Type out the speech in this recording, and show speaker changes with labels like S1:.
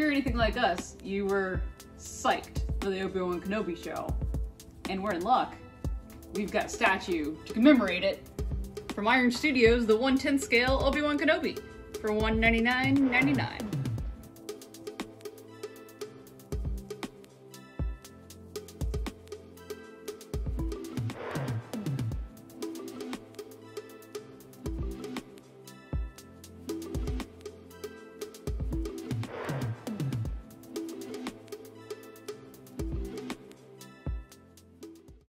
S1: you're anything like us, you were psyched for the Obi-Wan Kenobi show. And we're in luck. We've got a statue to commemorate it from Iron Studios, the 110 scale Obi-Wan Kenobi for $199.99.